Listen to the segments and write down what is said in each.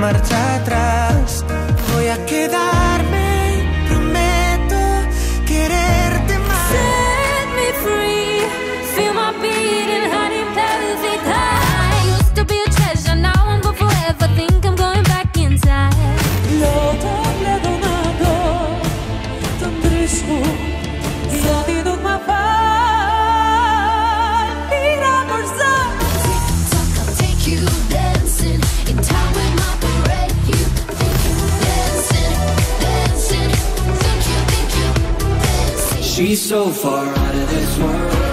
marcha atrás. Voy a quedarme, prometo quererte más. Set me free, feel my beating heart in perfect high. Used to be a treasure, now I'm gone forever. Think I'm going back inside. Loto donado, tan fresco, She's so far out of this world.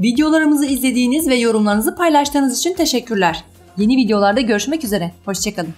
Videolarımızı izlediğiniz ve yorumlarınızı paylaştığınız için teşekkürler. Yeni videolarda görüşmek üzere. Hoşçakalın.